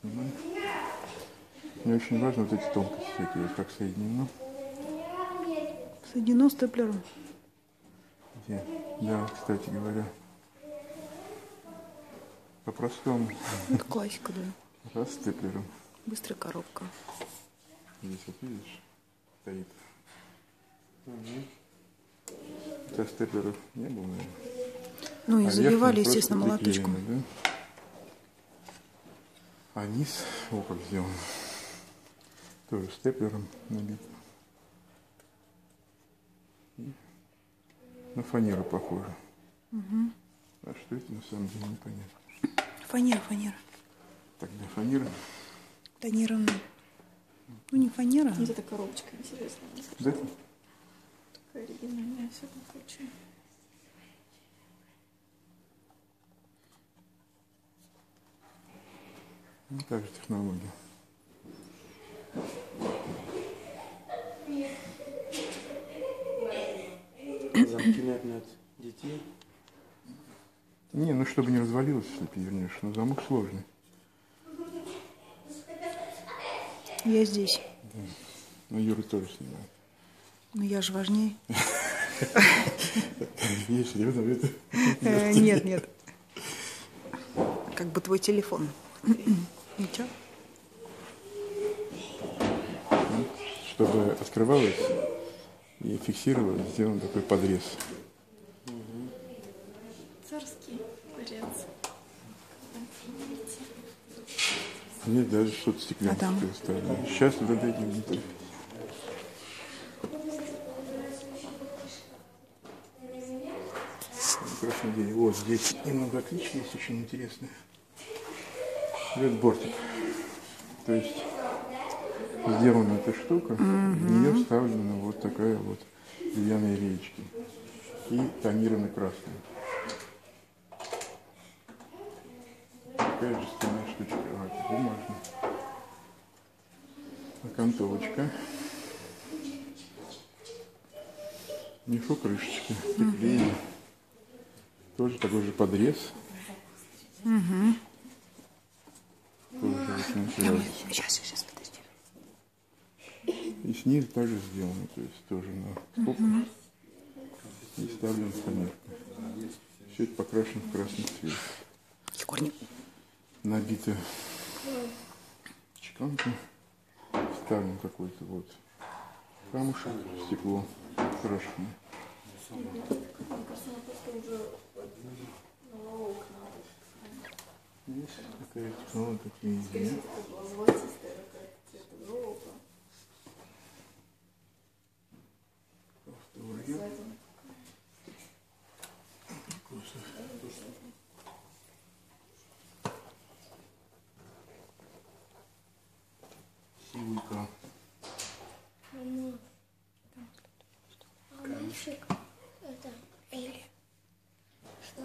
Снимай. Мне очень важно вот эти тонкости такие, вот как соединено. Соединено степлером. Где? Да, кстати говоря. По-простому. Это классика, да. Раз степлером. Быстрая коробка. Здесь вот видишь, стоит. Хотя степлеров не было, наверное. Ну и А верхний естественно, молоточком. да? А низ, о, как сделан. Тоже степлером набит. И на фанеру похоже. А что это на самом деле непонятно. Фанера, фанера. Тогда фанера. Тонированная. Ну не фанера. Вот эта коробочка интересная. Да? Такая оригинальная, в всяком случае. Ну, та же технология. Замки, наверное, от детей. Не, ну чтобы не развалилось, если перевернешь. Но замок сложный. Я здесь. Но Юра тоже снимает. Но я же важнее. Нет, нет. Как бы твой телефон. Ничего? чтобы открывалось и фиксировалось, сделан такой подрез. Царский. Здесь даже что-то стеклянное А там? представлено. Сейчас вот это внутри. Красный день. Вот здесь немного отличия есть очень интересные. Вот бортик. То есть сделана эта штука, в нее вставлена вот такая вот деревянные речки. И тонированы красным. Такая жестяная штучка. А, это бумажная. Окантовочка. Мешок крышечки. Приклеили. Тоже такой же подрез. Серьезно. Сейчас, сейчас, подожди. И снизу также сделано, то есть тоже на скобках. И вставлен фанерка. Все это покрашено в красный цвет. Егор, не... Набито чеканка. Вставлен какой-то вот камушек, стекло крашеное. Здесь такая технология, такие изделия. Повторяю. Сивуйка. Мальчик, это или что?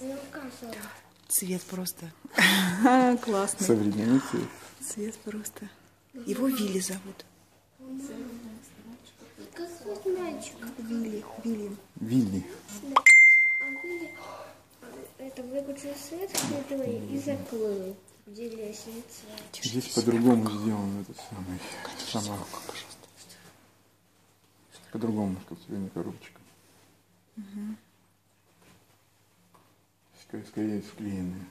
Ну как? Цвет просто. Классный. Современный цвет. Цвет просто. Его Вилли зовут. Как вот мальчик? Вилли. Вилли. Вилли. А Вилли, это выключил свет хитрый и закрыл, где лестница. Здесь по-другому сделано этот самый. Сама. По-другому штуцевание коробочка. Скорее, скорее склеенная.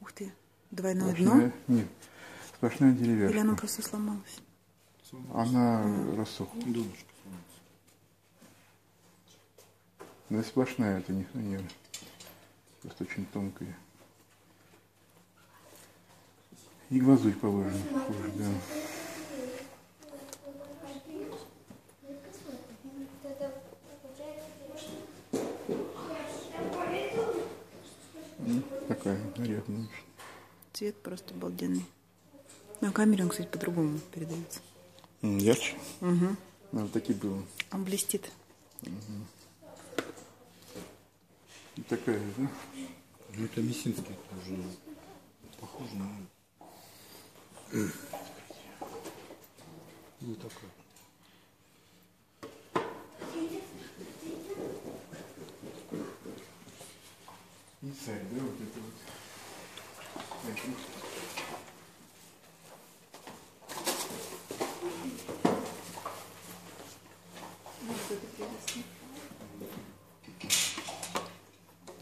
Ух ты. Двойное Сплошная- дно. Нет, сплошная Или оно деревяшка. просто сломалось? Она рассохла. Донышко. Да сплошная, это не фанера. Просто очень тонкая. И глазурь положена. Да. Очень. Цвет просто обалденный. На камере он, кстати, по-другому передается. Ярче? Угу. вот такие было. Он блестит. И такая, да? Ну, это Мессинский уже похоже на... Ну, такая. Царь, да, вот это вот.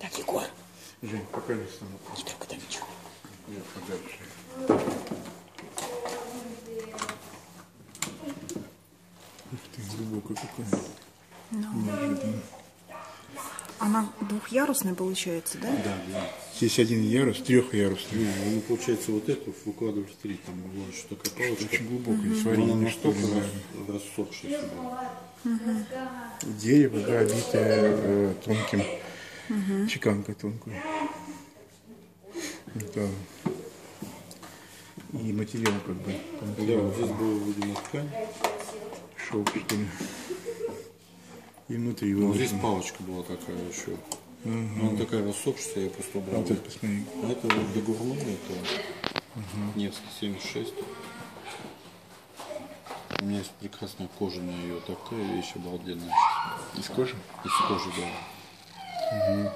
Так, Егор, Жень, покажи станок. не трогай там ничего. Я подальше. Ух ты, глубокая какая. Неожиданно. Она двухъярусная получается, да? Да, да. Здесь один ярус, трехярусный. Ну, ну, получается, вот эту выкладывали в три, там вот что палочка. Очень Но она сварение, что ли, настолько наверное. рас- рассохшаяся была. Дерево, да, обитое э, тонким, чеканкой тонкой. Да. И материал как бы Да, вот здесь была, видимо, ткань. шелк, что ли. И внутри Ну, здесь палочка была такая еще. Но она такая рассохшаяся, я просто убрал. Вот это посмотри. А Это вот догурман, это Невский 76. У меня есть прекрасная кожаная ее такая вещь обалденная. Из кожи? Из кожи, да.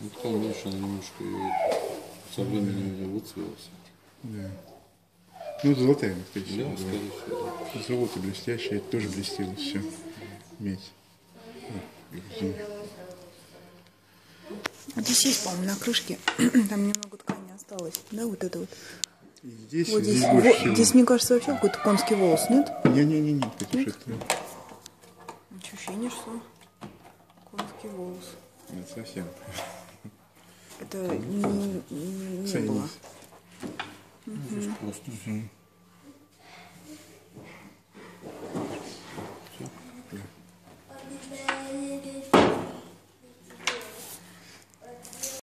Ну, там, она немножко её со временем выцвелась. Да. Ну, золотая, скорее Да, всего. скорее всего. да. Золото блестящее, это тоже блестело все. Медь. А здесь есть, по-моему, на крышке. Там немного ткани осталось. Да, вот это вот. И здесь, Вот здесь, здесь, всего. здесь, мне кажется, вообще какой-то конский волос, нет? Не-не-не, это это, Ощущение, что конский волос. это совсем. Это не, не- не Ценность. Здесь просто.